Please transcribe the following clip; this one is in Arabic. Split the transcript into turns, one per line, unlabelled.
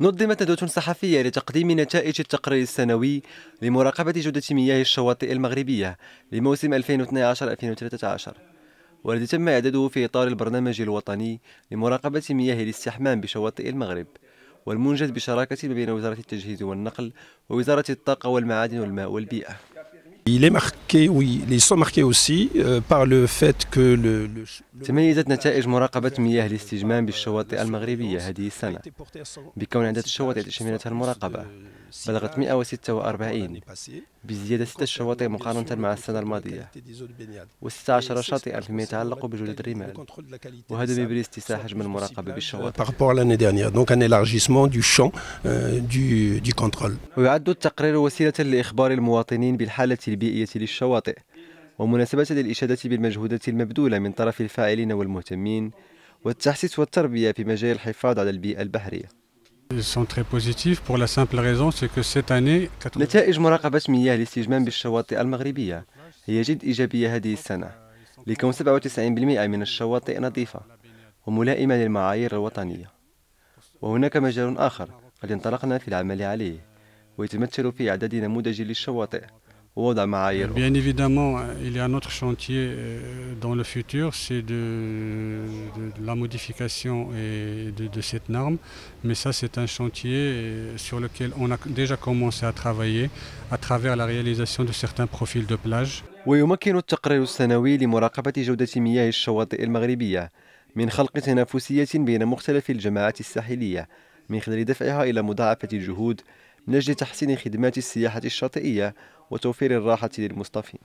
نظمت ندوة صحفية لتقديم نتائج التقرير السنوي لمراقبة جودة مياه الشواطئ المغربية لموسم 2012-2013 والذي تم إعداده في إطار البرنامج الوطني لمراقبة مياه الاستحمام بشواطئ المغرب والمنجز بشراكة بين وزارة التجهيز والنقل ووزارة الطاقة والمعادن والماء والبيئة.
Il est marqué, oui, ils sont marqués aussi euh, par le fait que le, le,
تميزت نتائج مراقبة مياه الاستجمام بالشواطئ المغربية هذه السنة بكون عدد الشواطئ التي شملتها المراقبة بلغت 146 بزيادة 6 شواطئ مقارنة مع السنة الماضية و16 شاطئا فيما يتعلق بجودة الرمال وهذا ببرز اتساع حجم المراقبة بالشواطئ
euh.
ويعد التقرير وسيلة لإخبار المواطنين بالحالة البيئية للشواطئ ومناسبة للإشادة بالمجهودات المبذولة من طرف الفاعلين والمهتمين والتحسيس والتربية في مجال الحفاظ على البيئة البحرية.
Ils sont très positifs pour la simple raison, c'est que cette année, 80
نتائج مراقبة مياه الاستجمام بالشواطئ المغربية. هي جد إيجابية هذه السنة لكون 97% من الشواطئ نظيفة وملائمة للمعايير الوطنية. وهناك مجال آخر قد انطلقنا في العمل عليه ويتمثل في إعداد نموذج للشواطئ.
Bien évidemment, il y a un autre chantier euh, dans le futur, c'est de, de- de la modification et de, de cette norme. Mais ça, c'est un chantier euh, sur lequel on a déjà commencé à travailler à travers la réalisation de certains profils de plage.
ويمكن التقرير السنوي لمراقبة جودة مياه الشواطئ المغربية من خلق تنافسية بين مختلف الجماعات الساحلية من خلال دفعها إلى مضاعفة الجهود من أجل تحسين خدمات السياحة الشاطئية وتوفير الراحة للمصطفين